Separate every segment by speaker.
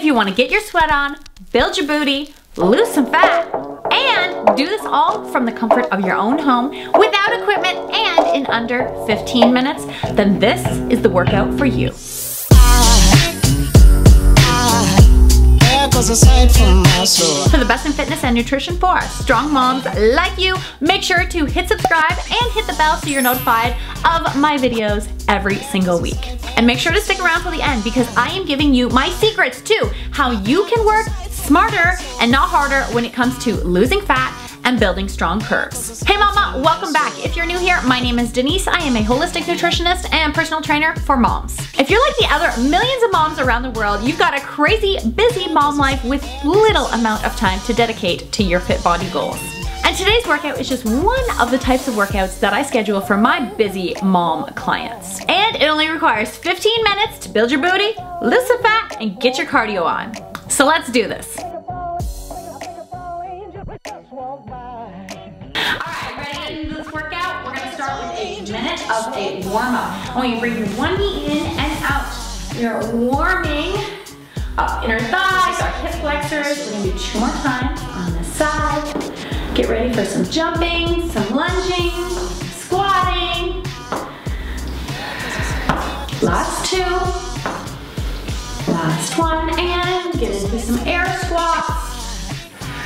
Speaker 1: if you wanna get your sweat on, build your booty, lose some fat, and do this all from the comfort of your own home without equipment and in under 15 minutes, then this is the workout for you. For the best in fitness and nutrition for strong moms like you, make sure to hit subscribe and hit the bell so you're notified of my videos every single week. And make sure to stick around till the end because I am giving you my secrets too, how you can work smarter and not harder when it comes to losing fat and building strong curves. Hey mama, welcome back. If you're new here, my name is Denise. I am a holistic nutritionist and personal trainer for moms. If you're like the other millions of moms around the world, you've got a crazy, busy mom life with little amount of time to dedicate to your fit body goals. And today's workout is just one of the types of workouts that I schedule for my busy mom clients. And it only requires 15 minutes to build your booty, lose some fat, and get your cardio on. So let's do this. Of a warm up. Want you bring one knee in and out. You're warming up inner thighs, our hip flexors. We're gonna do two more times on this side. Get ready for some jumping, some lunging, squatting. Last two. Last one, and get into some air squats.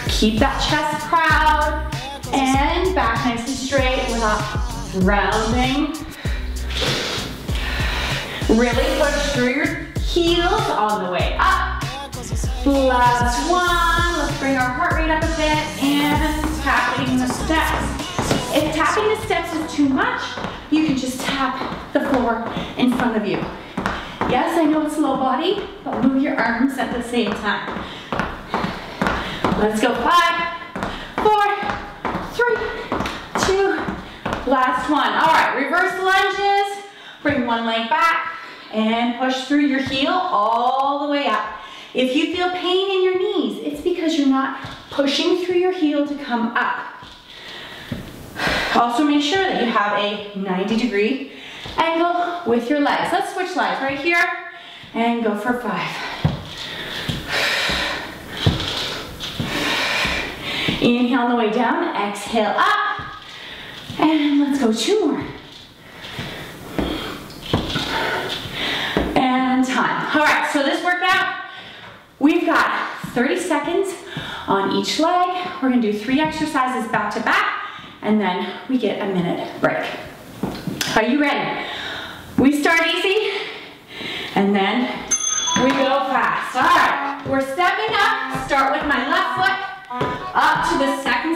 Speaker 1: Keep that chest proud, and back nice and straight without rounding. Really push through your heels on the way up. Last one, let's bring our heart rate up a bit and tapping the steps. If tapping the steps is too much, you can just tap the floor in front of you. Yes, I know it's low body, but move your arms at the same time. Let's go, five, four, three, two, Last one. All right, reverse lunges. Bring one leg back and push through your heel all the way up. If you feel pain in your knees, it's because you're not pushing through your heel to come up. Also make sure that you have a 90 degree angle with your legs. Let's switch legs right here and go for five. Inhale on the way down, exhale up. And let's go two more. And time. All right, so this workout, we've got 30 seconds on each leg. We're gonna do three exercises back to back, and then we get a minute break. Are you ready? We start easy, and then we go fast. All right, we're stepping up. Start with my left foot up to the second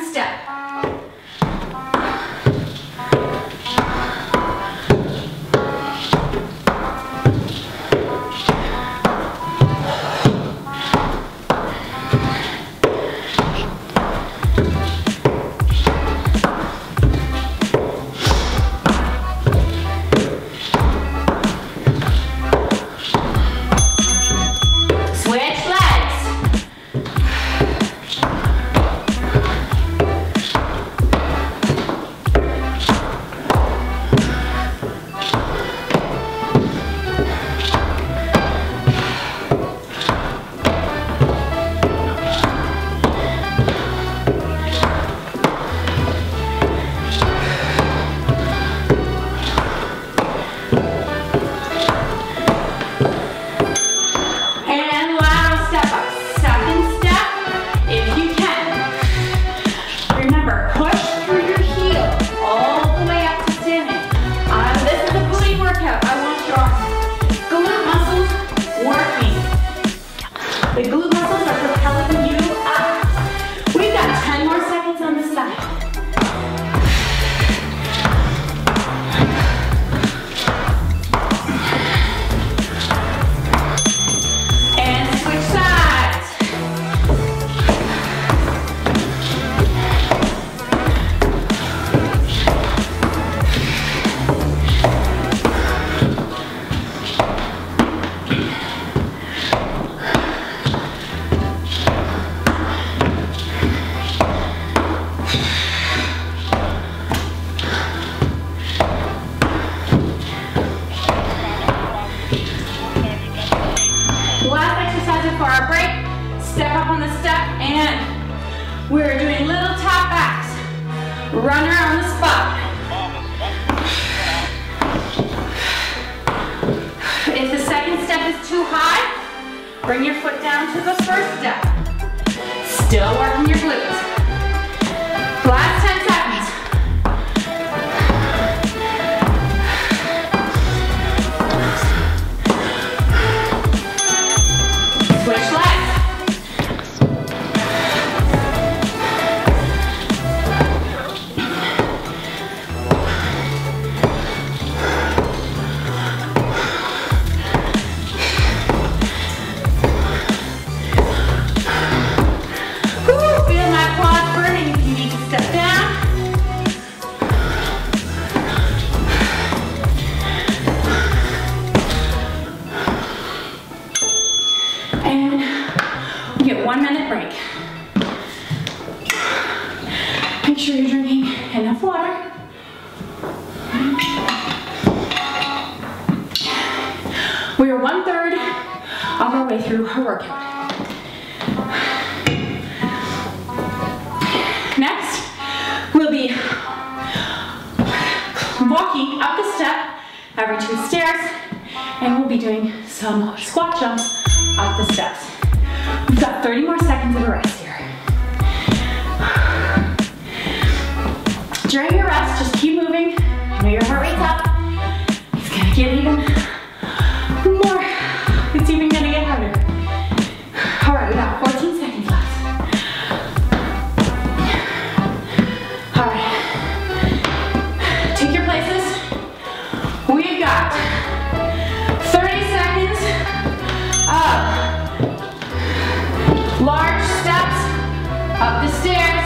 Speaker 1: for our break. Step up on the step and we're doing little tap backs. Run around the spot. If the second step is too high, bring your foot down to the first step. Still working your glutes. Last You get one minute break. Make sure you're drinking enough water. We are one third of our way through our workout. Next, we'll be walking up the step every two stairs, and we'll be doing some squat jumps up the steps. We've got 30 more seconds of a rest here. During your rest, just keep moving. I know your heart rate's up. It's gonna get even Large steps up the stairs.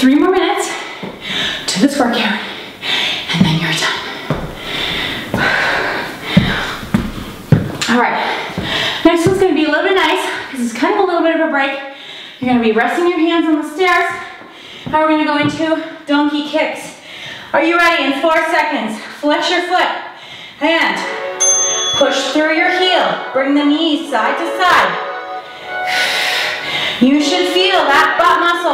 Speaker 1: three more minutes to this workout and then you're done. All right, next one's gonna be a little bit nice because it's kind of a little bit of a break. You're gonna be resting your hands on the stairs. Now we're gonna go into donkey kicks. Are you ready? In four seconds, flex your foot and push through your heel. Bring the knees side to side. You should feel that butt muscle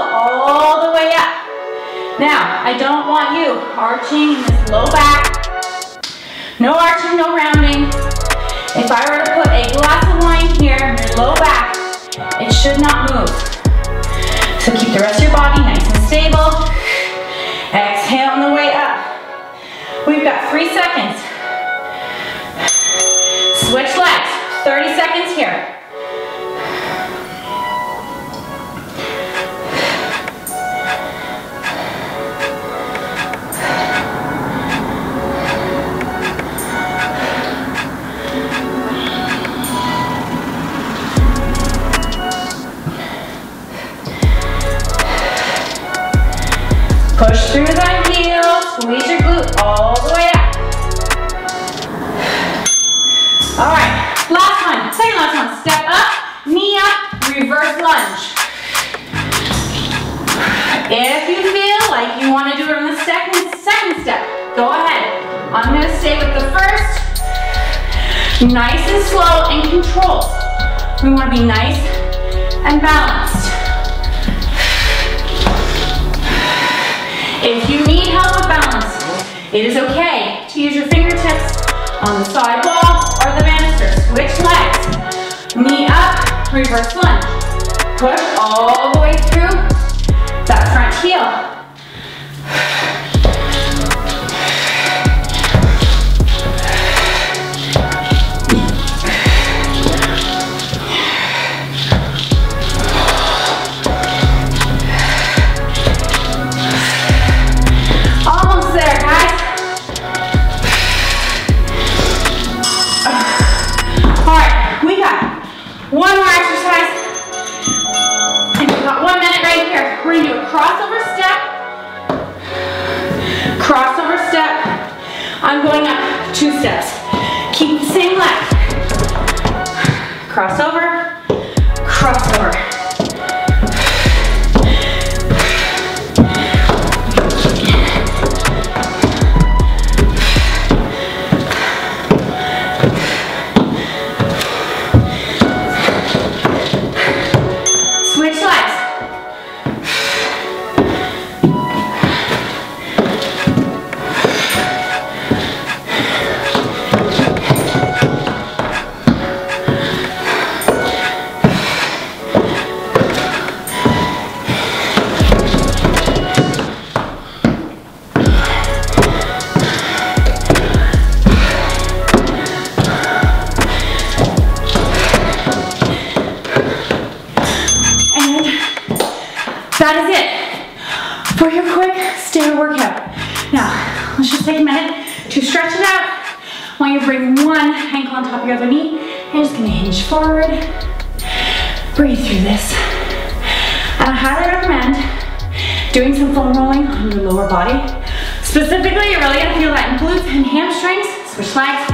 Speaker 1: want you arching in this low back. No arching, no rounding. If I were to put a glass of wine here in your low back, it should not move. So keep the rest of your body nice and stable. Exhale on the way up. We've got three seconds. If you feel like you want to do it on the second, second step, go ahead. I'm going to stay with the first. Nice and slow and controlled. We want to be nice and balanced. If you need help with balance, it is okay to use your fingertips on the side wall or the banister. Switch legs. Knee up, reverse lunge. Push all We're gonna do a crossover step. Crossover step. I'm going up two steps. Keep the same leg. Crossover, crossover. That is it for your quick stair workout. Now, let's just take a minute to stretch it out. I want you to bring one ankle on top of your other knee. You're just gonna hinge forward. Breathe through this. And I highly recommend doing some foam rolling on your lower body. Specifically, you're really gonna feel that in glutes and hamstrings. Switch legs.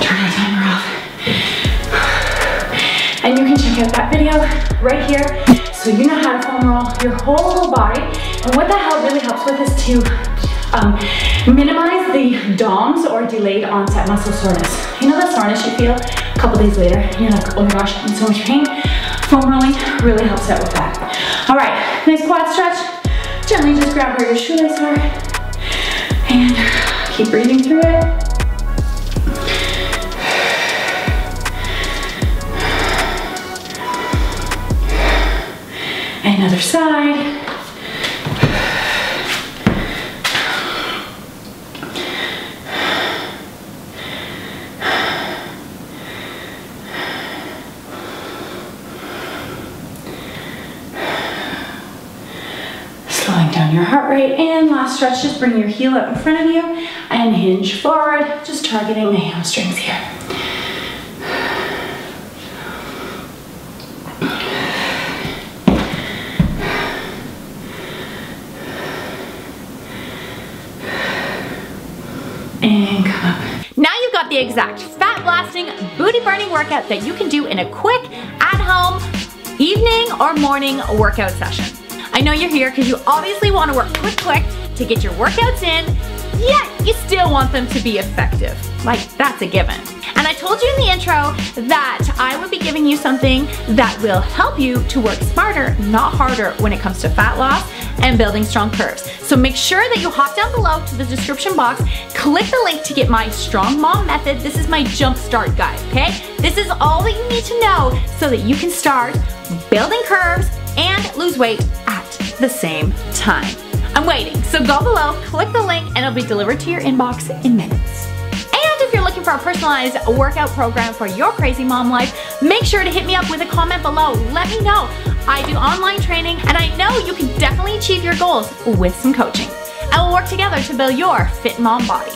Speaker 1: Turn our timer off. And you can check out that video right here so you know how to foam roll your whole body. And what that help really helps with is to um, minimize the DOMS or delayed onset muscle soreness. You know that soreness you feel a couple days later? You're like, oh my gosh, I'm in so much pain. Foam rolling really helps out with that. All right, nice quad stretch. Gently just grab where your shoelaces are and keep breathing through it. Another side. Slowing down your heart rate and last stretch, just bring your heel up in front of you and hinge forward, just targeting the hamstrings here. And come up. Now you've got the exact fat blasting, booty burning workout that you can do in a quick, at home, evening or morning workout session. I know you're here because you obviously want to work quick, quick to get your workouts in, yet you still want them to be effective. Like, that's a given. And I told you in the intro that I would be giving you something that will help you to work smarter, not harder when it comes to fat loss and building strong curves. So make sure that you hop down below to the description box, click the link to get my Strong Mom Method. This is my jumpstart guide, okay? This is all that you need to know so that you can start building curves and lose weight at the same time. I'm waiting, so go below, click the link, and it'll be delivered to your inbox in minutes. For a personalized workout program for your crazy mom life, make sure to hit me up with a comment below. Let me know. I do online training, and I know you can definitely achieve your goals with some coaching. And we'll work together to build your fit mom body.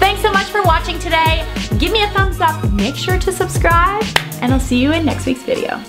Speaker 1: Thanks so much for watching today. Give me a thumbs up, make sure to subscribe, and I'll see you in next week's video.